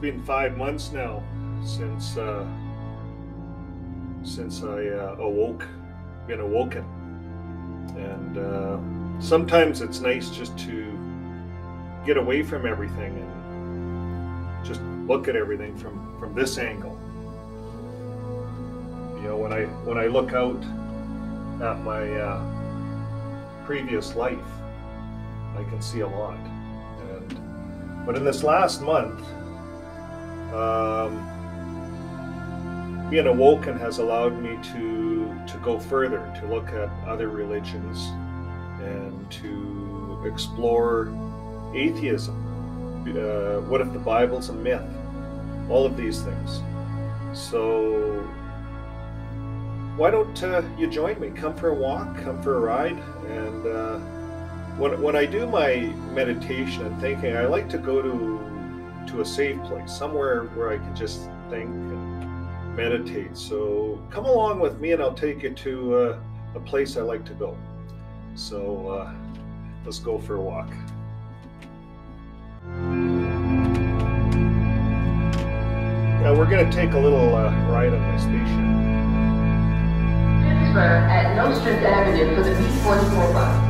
been five months now since uh, since I uh, awoke, been awoken, and uh, sometimes it's nice just to get away from everything and just look at everything from from this angle. You know, when I when I look out at my uh, previous life, I can see a lot. And but in this last month, um, being awoken has allowed me to to go further, to look at other religions, and to explore atheism. Uh, what if the Bible's a myth? All of these things. So why don't uh, you join me? Come for a walk, come for a ride, and uh, when when I do my meditation and thinking, I like to go to to a safe place, somewhere where I can just think and meditate. So come along with me, and I'll take you to uh, a place I like to go. So uh, let's go for a walk. Now we're going to take a little uh, ride on my spaceship. Transfer at Nostrand Avenue for the B44 bus.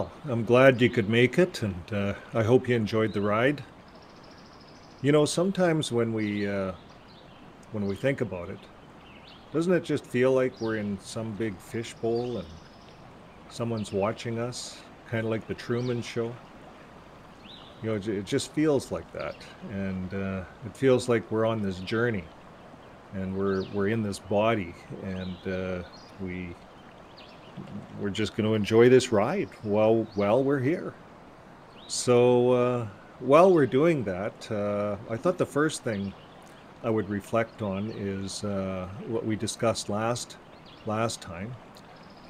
Well, I'm glad you could make it, and uh, I hope you enjoyed the ride. You know, sometimes when we uh, when we think about it, doesn't it just feel like we're in some big fishbowl and someone's watching us, kind of like the Truman Show? You know, it just feels like that, and uh, it feels like we're on this journey, and we're we're in this body, and uh, we we're just going to enjoy this ride while while we're here. So uh, while we're doing that, uh, I thought the first thing I would reflect on is uh, what we discussed last last time,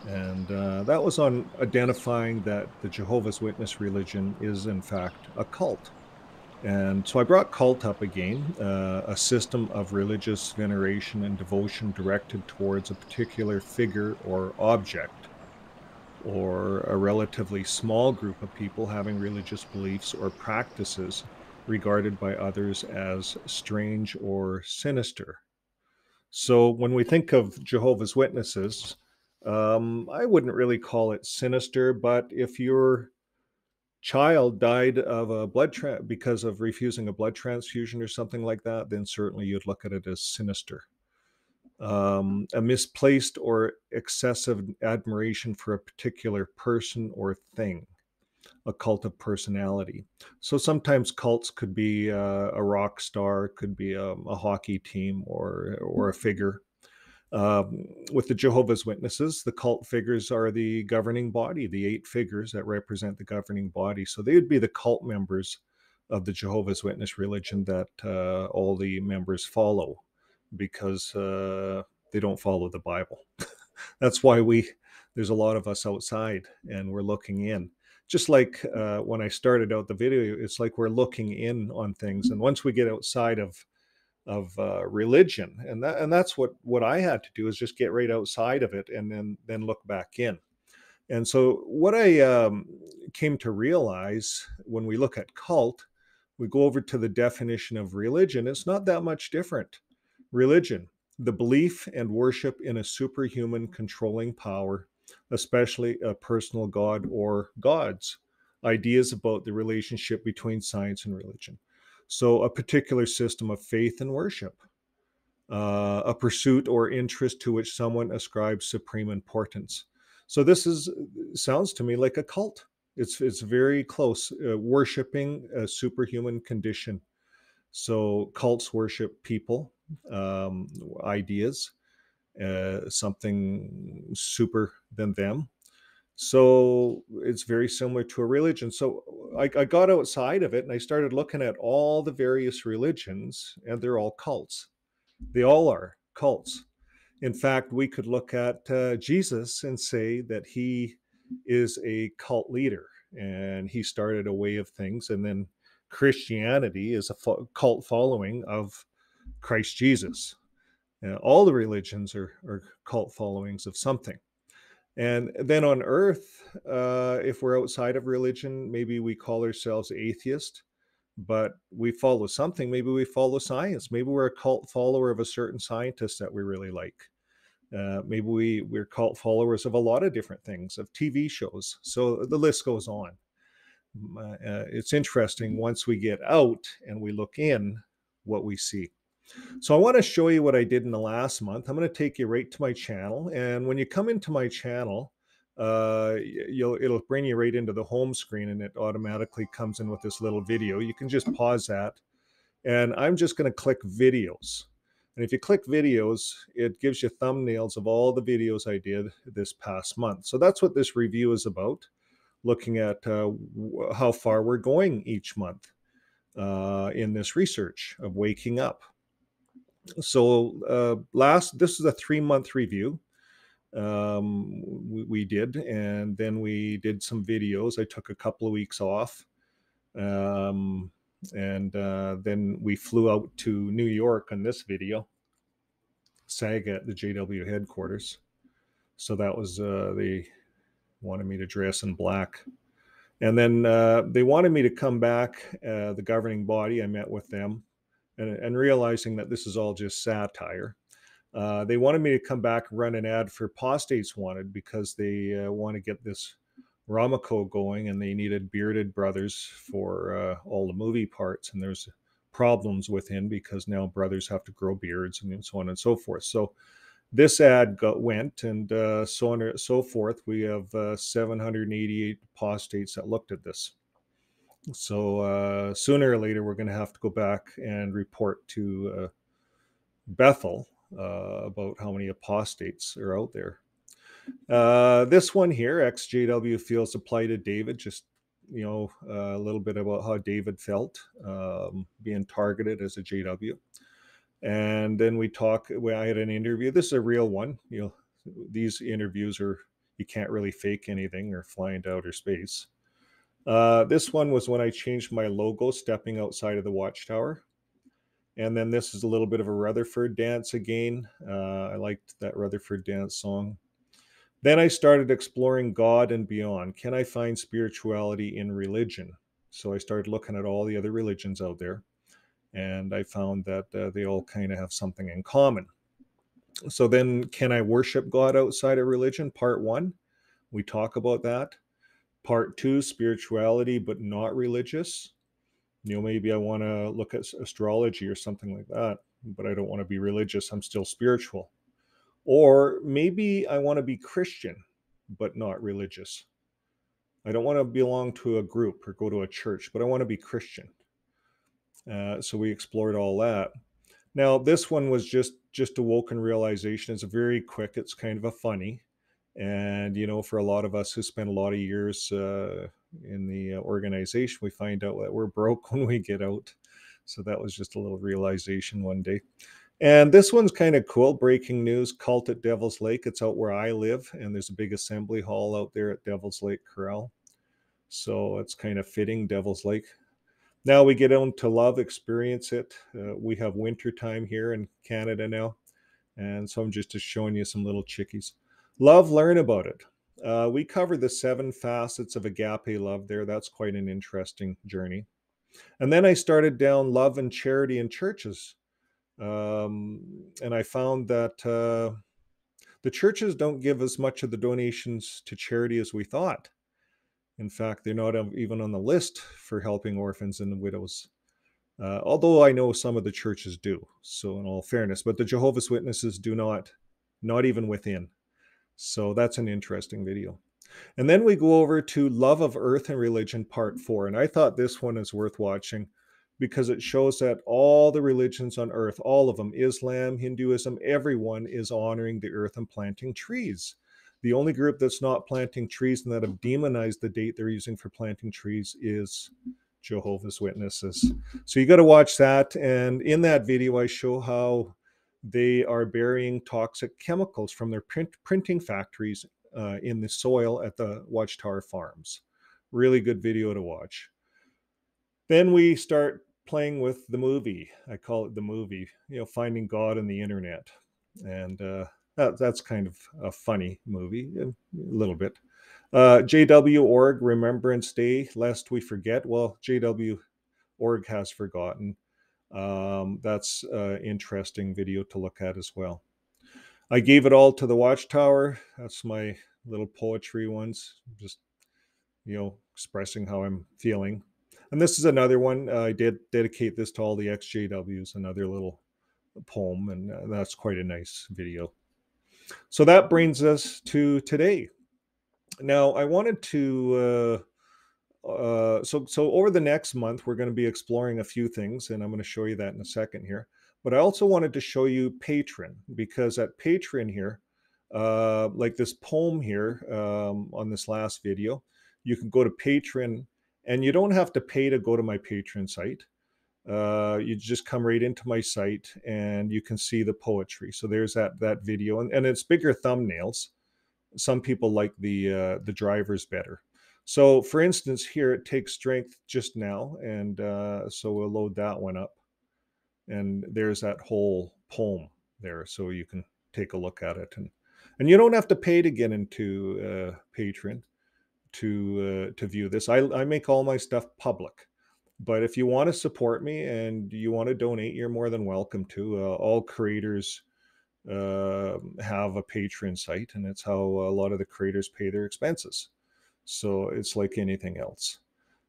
and uh, that was on identifying that the Jehovah's Witness religion is in fact a cult. And so I brought cult up again, uh, a system of religious veneration and devotion directed towards a particular figure or object or a relatively small group of people having religious beliefs or practices regarded by others as strange or sinister. So when we think of Jehovah's Witnesses, um, I wouldn't really call it sinister, but if your child died of a blood tra- because of refusing a blood transfusion or something like that, then certainly you'd look at it as sinister um, a misplaced or excessive admiration for a particular person or thing, a cult of personality. So sometimes cults could be uh, a rock star, could be a, a, hockey team, or or a figure. Um, with the Jehovah's Witnesses, the cult figures are the governing body, the eight figures that represent the governing body. So they would be the cult members of the Jehovah's Witness religion that uh, all the members follow because uh, they don't follow the Bible. That's why we there's a lot of us outside and we're looking in. Just like uh, when I started out the video, it's like we're looking in on things, and once we get outside of of uh, religion, and that and that's what what I had to do is just get right outside of it, and then then look back in. And so what I um, came to realize when we look at cult, we go over to the definition of religion. It's not that much different Religion, the belief and worship in a superhuman controlling power, especially a personal God or gods. Ideas about the relationship between science and religion. So, a particular system of faith and worship, uh, a pursuit or interest to which someone ascribes supreme importance. So, this is sounds to me like a cult. It's it's very close, uh, worshiping a superhuman condition. So, cults worship people, um, ideas, uh, something super than them. So it's very similar to a religion. So I, I, got outside of it and I started looking at all the various religions, and they're all cults. They all are cults. In fact, we could look at uh, Jesus and say that he is a cult leader and he started a way of things. And then Christianity is a fo- cult following of Christ Jesus. Uh, all the religions are, are cult followings of something. And then on earth, uh, if we're outside of religion, maybe we call ourselves atheist, but we follow something. Maybe we follow science. Maybe we're a cult follower of a certain scientist that we really like. Uh, maybe we, we're cult followers of a lot of different things, of TV shows. So the list goes on. Uh, it's interesting once we get out and we look in what we see. So I want to show you what I did in the last month. I'm going to take you right to my channel. And when you come into my channel, uh, you'll it'll bring you right into the home screen and it automatically comes in with this little video. You can just pause that. And I'm just going to click videos. And if you click videos, it gives you thumbnails of all the videos I did this past month. So that's what this review is about, looking at uh, how far we're going each month uh, in this research of waking up so uh, last this is a three month review um, we, we, did and then we did some videos. I took a couple of weeks off um, and uh, then we flew out to new york on this video sag at the jw headquarters. So that was uh, they wanted me to dress in black. And then uh, they wanted me to come back uh, the governing body i met with them and, and realizing that this is all just satire. Uh, they wanted me to come back and run an ad for Apostates Wanted because they uh, want to get this Ramaco going and they needed bearded brothers for uh, all the movie parts. And there's problems with him because now brothers have to grow beards and so on and so forth. So this ad got, went and uh, so on and so forth. We have uh, 788 apostates that looked at this. So uh, sooner or later, we're going to have to go back and report to uh, Bethel uh, about how many apostates are out there. Uh, this one here, XJW feels apply to David, just you know a little bit about how David felt um, being targeted as a JW. And then we talk. We, I had an interview. This is a real one. You know, these interviews are you can't really fake anything or fly into outer space. Uh, this one was when I changed my logo, stepping outside of the watchtower. And then this is a little bit of a Rutherford dance again. Uh, I liked that Rutherford dance song. Then I started exploring God and beyond. Can I find spirituality in religion? So I started looking at all the other religions out there, and I found that uh, they all kind of have something in common. So then, can I worship God outside of religion? Part one, we talk about that. Part two, spirituality, but not religious. You know, maybe I want to look at astrology or something like that, but I don't want to be religious. I'm still spiritual. Or maybe I want to be Christian, but not religious. I don't want to belong to a group or go to a church, but I want to be Christian. Uh, so we explored all that. Now this one was just just a woken realization. It's very quick. It's kind of a funny. And, you know, for a lot of us who spend a lot of years uh, in the uh, organization, we find out that we're broke when we get out. So that was just a little realization one day. And this one's kind of cool. Breaking news cult at Devil's Lake. It's out where I live, and there's a big assembly hall out there at Devil's Lake Corral. So it's kind of fitting, Devil's Lake. Now we get on to love, experience it. Uh, we have winter time here in Canada now. And so I'm just showing you some little chickies. Love, learn about it. Uh, we cover the seven facets of agape love there. That's quite an interesting journey. And then I started down love and charity in churches. Um, and I found that uh, the churches don't give as much of the donations to charity as we thought. In fact, they're not even on the list for helping orphans and widows. Uh, although I know some of the churches do. So, in all fairness, but the Jehovah's Witnesses do not, not even within. So that's an interesting video. And then we go over to Love of Earth and Religion, Part mm. 4. And I thought this one is worth watching because it shows that all the religions on earth, all of them, Islam, Hinduism, everyone is honoring the earth and planting trees. The only group that's not planting trees and that have demonized the date they're using for planting trees is Jehovah's Witnesses. So you got to watch that. And in that video, I show how they are burying toxic chemicals from their print, printing factories uh, in the soil at the Watchtower Farms. Really good video to watch. Then we start playing with the movie. I call it the movie, you know, Finding God on the Internet. And uh, that, that's kind of a funny movie, a little bit. Uh, JW Org Remembrance Day, lest we forget. Well, JW Org has forgotten. Um, that's an interesting video to look at as well. I gave it all to the Watchtower. That's my little poetry ones, just you know, expressing how I'm feeling. And this is another one. Uh, I did dedicate this to all the XJWs, another little poem, and uh, that's quite a nice video. So that brings us to today. Now, I wanted to. Uh, so so over the next month, we're going to be exploring a few things, and I'm going to show you that in a second here. But I also wanted to show you Patreon because at Patreon here, uh, like this poem here um, on this last video, you can go to Patreon and you don't have to pay to go to my Patreon site. Uh, you just come right into my site, and you can see the poetry. So there's that that video, and, and it's bigger thumbnails. Some people like the uh, the drivers better. So for instance, here it takes strength just now. And uh, so we'll load that one up. And there's that whole poem there. So you can take a look at it. And, and you don't have to pay to get into uh, Patreon to, uh, to view this. I, I make all my stuff public. But if you want to support me and you want to donate, you're more than welcome to. Uh, all creators uh, have a Patreon site, and it's how a lot of the creators pay their expenses. So it's like anything else.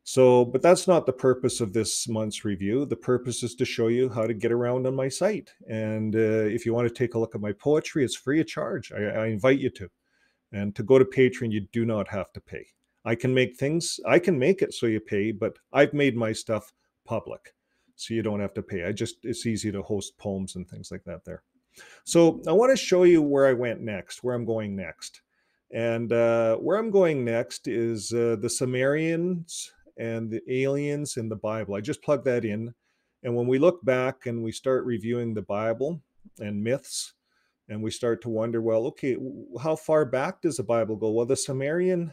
So, but that's not the purpose of this month's review. The purpose is to show you how to get around on my site. And uh, if you want to take a look at my poetry, it's free of charge. I, I invite you to. And to go to Patreon, you do not have to pay. I can make things, I can make it so you pay, but I've made my stuff public. So you don't have to pay. I just, it's easy to host poems and things like that there. So I want to show you where I went next, where I'm going next. And uh, where I'm going next is uh, the Sumerians and the aliens in the Bible. I just plug that in. And when we look back and we start reviewing the Bible and myths, and we start to wonder, well, okay, how far back does the Bible go? Well, the Sumerian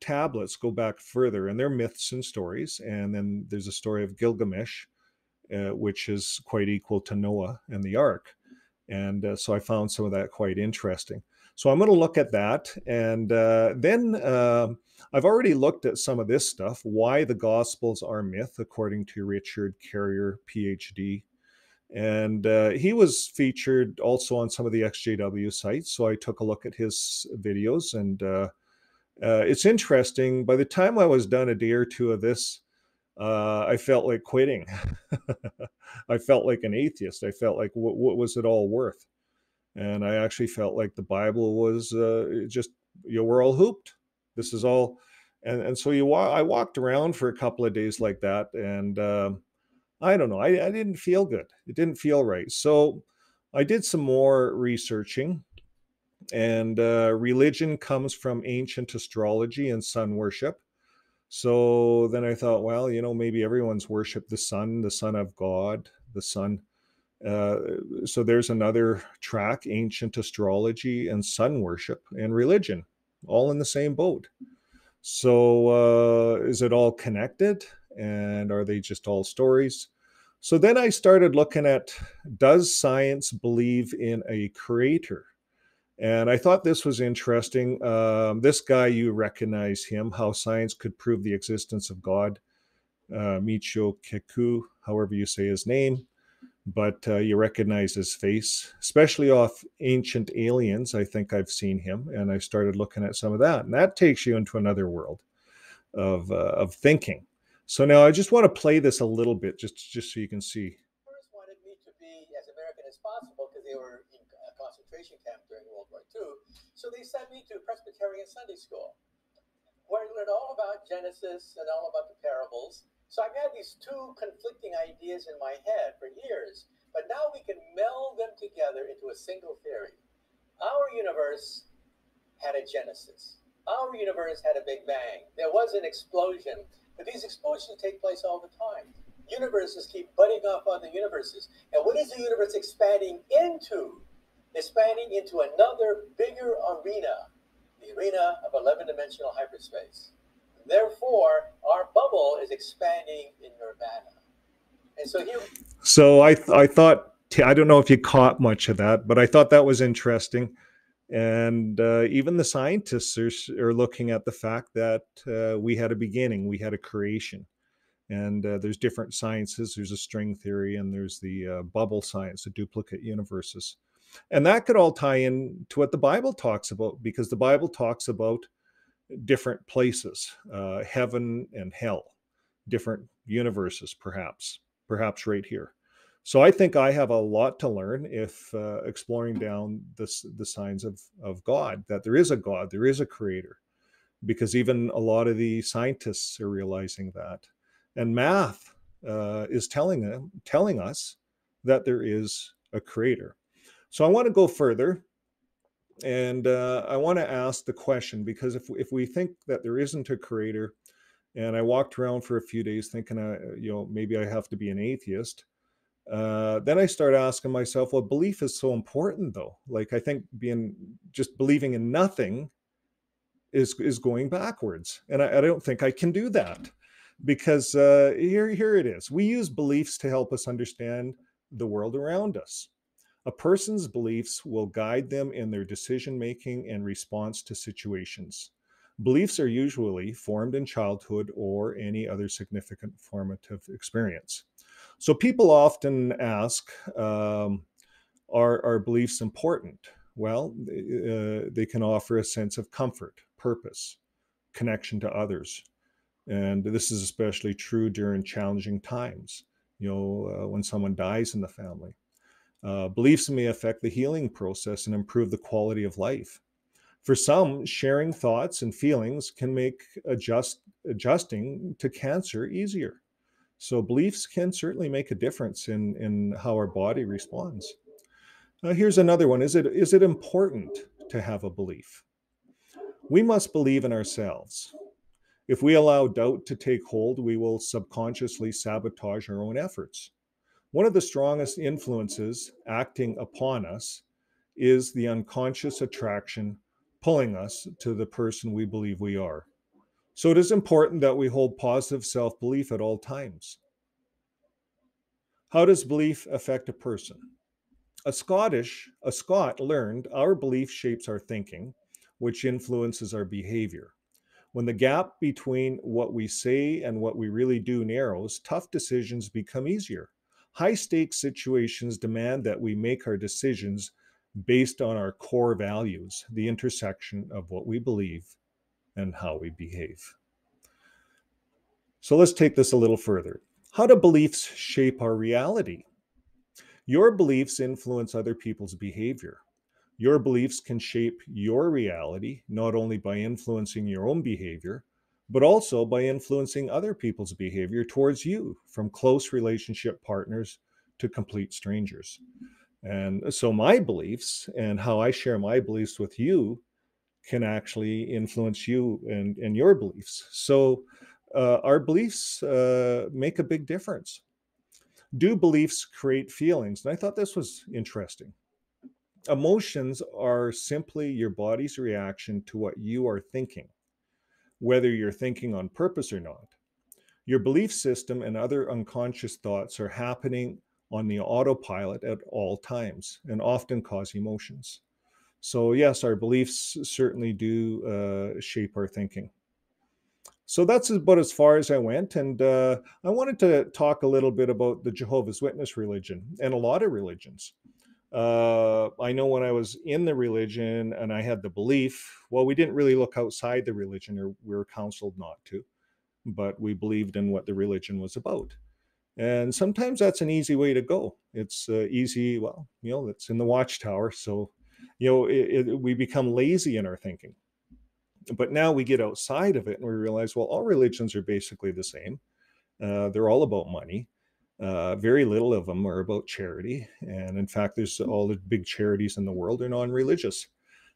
tablets go back further, and they're myths and stories. And then there's a story of Gilgamesh, uh, which is quite equal to Noah and the ark. And uh, so I found some of that quite interesting. So I'm going to look at that. And uh, then uh, I've already looked at some of this stuff why the Gospels are myth, according to Richard Carrier, PhD. And uh, he was featured also on some of the XJW sites. So I took a look at his videos. And uh, uh, it's interesting. By the time I was done a day or two of this, uh, I felt like quitting. I felt like an atheist. I felt like, what, what was it all worth? And I actually felt like the Bible was uh, just you know we're all hooped. This is all, and and so you wa- I walked around for a couple of days like that, and uh, I don't know, I, I didn't feel good. It didn't feel right. So I did some more researching, and uh, religion comes from ancient astrology and sun worship. So then I thought, well, you know, maybe everyone's worshiped the sun, the son of God, the sun uh, so there's another track ancient astrology and sun worship and religion all in the same boat. So uh, is it all connected? And are they just all stories? So then i started looking at does science believe in a creator? And i thought this was interesting. Um, this guy you recognize him how science could prove the existence of god. Uh, michio kaku however you say his name but uh, you recognize his face, especially off Ancient Aliens. I think I've seen him, and I started looking at some of that, and that takes you into another world of uh, of thinking. So now I just want to play this a little bit, just just so you can see. First wanted me to be as American as possible because they were in a concentration camp during World War II. So they sent me to Presbyterian Sunday School, where I learned all about Genesis and all about the parables so I've had these two conflicting ideas in my head for years, but now we can meld them together into a single theory. Our universe had a genesis. Our universe had a big bang. There was an explosion, but these explosions take place all the time. universes keep butting off other universes. And what is the universe expanding into? Expanding into another bigger arena, the arena of 11 dimensional hyperspace. Therefore, our bubble is expanding in nirvana. And so here. So I, th- I thought, I don't know if you caught much of that, but I thought that was interesting. And uh, even the scientists are, are looking at the fact that uh, we had a beginning, we had a creation and uh, there's different sciences there's a string theory and there's the uh, bubble science the duplicate universes and that could all tie in to what the bible talks about because the bible talks about different places uh, heaven and hell different universes perhaps perhaps right here so i think i have a lot to learn if uh, exploring down this the signs of of god that there is a god there is a creator because even a lot of the scientists are realizing that and math uh, is telling them, telling us that there is a creator. So I want to go further, and uh, I want to ask the question because if if we think that there isn't a creator, and I walked around for a few days thinking, I, you know, maybe I have to be an atheist. Uh, then I start asking myself, well, belief is so important, though. Like I think being just believing in nothing is is going backwards, and I, I don't think I can do that because uh, here, here it is. We use beliefs to help us understand the world around us. A person's beliefs will guide them in their decision making and response to situations. Beliefs are usually formed in childhood or any other significant formative experience. So people often ask, um, are, are beliefs important? Well, uh, they can offer a sense of comfort, purpose, connection to others, and this is especially true during challenging times, you know, uh, when someone dies in the family. Uh, beliefs may affect the healing process and improve the quality of life. For some, sharing thoughts and feelings can make adjust, adjusting to cancer easier. So, beliefs can certainly make a difference in, in how our body responds. Uh, here's another one is it, is it important to have a belief? We must believe in ourselves. If we allow doubt to take hold, we will subconsciously sabotage our own efforts. One of the strongest influences acting upon us is the unconscious attraction pulling us to the person we believe we are. So it is important that we hold positive self belief at all times. How does belief affect a person? A Scottish, a Scot learned our belief shapes our thinking, which influences our behavior. When the gap between what we say and what we really do narrows, tough decisions become easier. High stakes situations demand that we make our decisions based on our core values, the intersection of what we believe and how we behave. So let's take this a little further. How do beliefs shape our reality? Your beliefs influence other people's behavior. Your beliefs can shape your reality, not only by influencing your own behavior, but also by influencing other people's behavior towards you, from close relationship partners to complete strangers. And so, my beliefs and how I share my beliefs with you can actually influence you and, and your beliefs. So, uh, our beliefs uh, make a big difference. Do beliefs create feelings? And I thought this was interesting emotions are simply your body's reaction to what you are thinking, whether you're thinking on purpose or not. Your belief system and other unconscious thoughts are happening on the autopilot at all times and often cause emotions. So, yes, our beliefs certainly do uh, shape our thinking. So that's about as far as I went. And uh, I wanted to talk a little bit about the Jehovah's Witness religion and a lot of religions uh, I know when I was in the religion and I had the belief, well, we didn't really look outside the religion, or we were counseled not to, but we believed in what the religion was about. And sometimes that's an easy way to go. It's uh, easy, well, you know, it's in the watchtower. So, you know, it, it, we become lazy in our thinking. But now we get outside of it and we realize, well, all religions are basically the same. Uh, they're all about money uh, very little of them are about charity. And in fact, there's all the big charities in the world are non religious.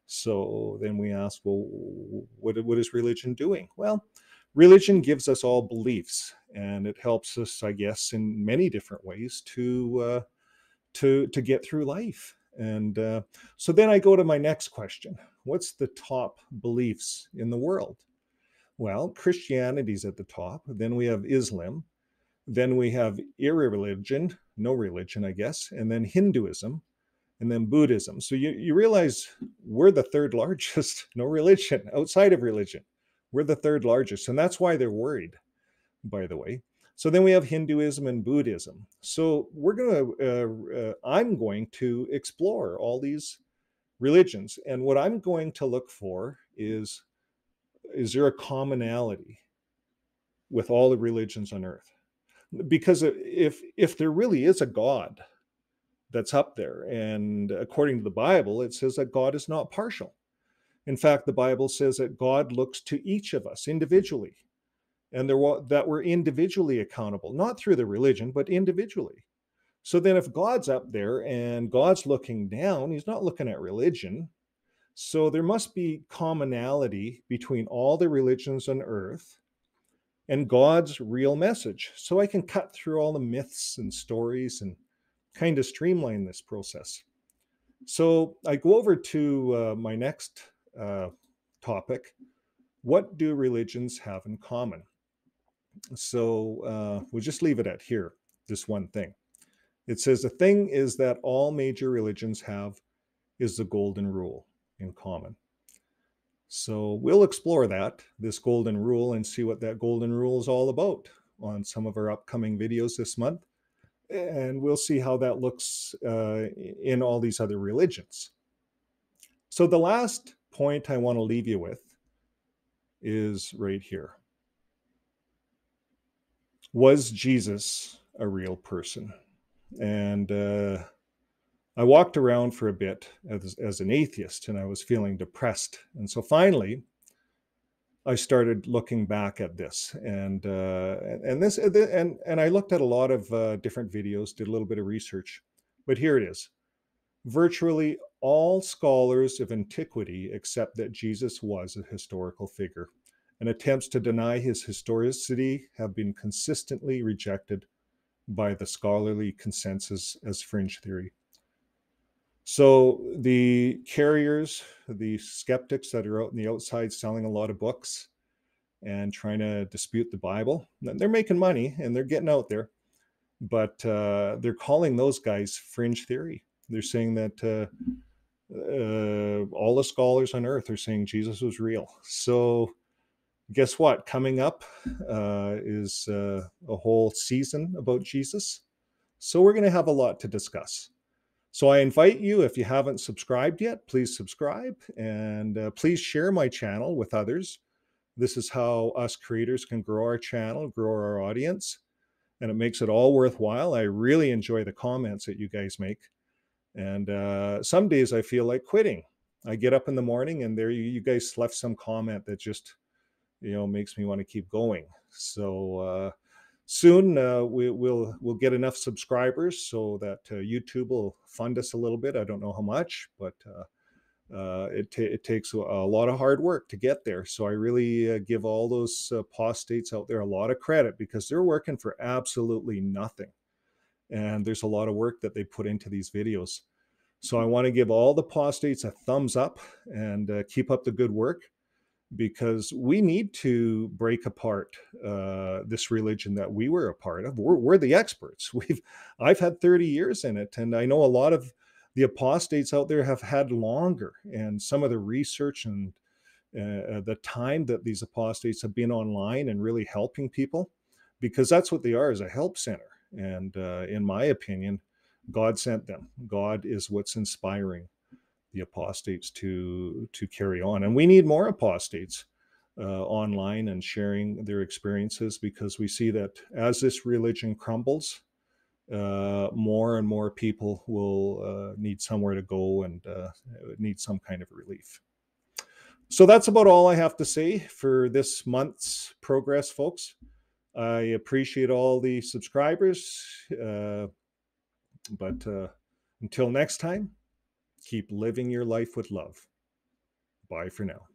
So then we ask, well, what, what is religion doing? Well, religion gives us all beliefs and it helps us, I guess, in many different ways to uh, to to get through life. And uh, so then I go to my next question: What's the top beliefs in the world? Well, Christianity's at the top. Then we have Islam. Then we have irreligion, no religion, I guess, and then Hinduism, and then Buddhism. So you, you realize we're the third largest, no religion outside of religion. We're the third largest. And that's why they're worried, by the way. So then we have Hinduism and Buddhism. So we're going to, uh, uh, I'm going to explore all these religions. And what I'm going to look for is, is there a commonality with all the religions on earth? Because if, if there really is a God that's up there, and according to the Bible, it says that God is not partial. In fact, the Bible says that God looks to each of us individually and there that we're individually accountable, not through the religion, but individually. So then, if God's up there and God's looking down, he's not looking at religion. So there must be commonality between all the religions on earth and God's real message. So I can cut through all the myths and stories and kind of streamline this process. So I go over to uh, my next uh, topic. What do religions have in common? So uh, we'll just leave it at here, this one thing. It says the thing is that all major religions have is the golden rule in common. So we'll explore that, this golden rule, and see what that golden rule is all about on some of our upcoming videos this month. And we'll see how that looks uh, in all these other religions. So the last point I want to leave you with is right here was Jesus a real person? And uh, I walked around for a bit as, as an atheist and I was feeling depressed. And so finally, I started looking back at this and uh, and this and and I looked at a lot of uh, different videos, did a little bit of research, but here it is. Virtually all scholars of antiquity accept that Jesus was a historical figure and attempts to deny his historicity have been consistently rejected by the scholarly consensus as fringe theory. So the carriers, the skeptics that are out in the outside selling a lot of books and trying to dispute the Bible, they're making money and they're getting out there, but uh, they're calling those guys fringe theory. They're saying that uh, uh, all the scholars on earth are saying Jesus was real. So guess what? Coming up uh, is uh, a whole season about Jesus. So we're going to have a lot to discuss. So I invite you, if you haven't subscribed yet, please subscribe and uh, please share my channel with others. This is how us creators can grow our channel, grow our audience, and it makes it all worthwhile. I really enjoy the comments that you guys make. And uh, some days I feel like quitting. I get up in the morning and there you, guys left some comment that just you know makes me want to keep going so uh, soon uh, we, will we'll get enough subscribers so that uh, youtube will fund us a little bit. I don't know how much but uh, uh, it, t- it takes a, lot of hard work to get there. So i really uh, give all those apostates out there a lot of credit because they're working for absolutely nothing. And there's a lot of work that they put into these videos. So i want to give all the apostates a thumbs up and keep up the good work because we need to break apart uh, this religion that we were a part of. We're, we're the experts. We've I've had 30 years in it, and I know a lot of the apostates out there have had longer. And some of the research and uh, the time that these apostates have been online and really helping people, because that's what they are is a help center. And uh, in my opinion, God sent them. God is what's inspiring the apostates to to carry on. And we need more apostates uh, online and sharing their experiences because we see that as this religion crumbles uh, more and more people will uh, need somewhere to go and uh, need some kind of relief. So that's about all i have to say for this month's progress folks. I appreciate all the subscribers uh, but uh, until next time Keep living your life with love. Bye for now.